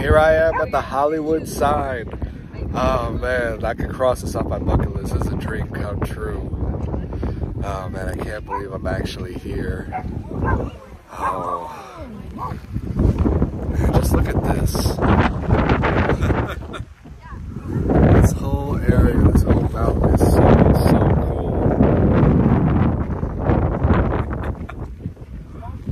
Here I am at the Hollywood sign. Oh man, I could cross this off my bucket list as a dream come true. Oh man, I can't believe I'm actually here. Oh. Man, just look at this.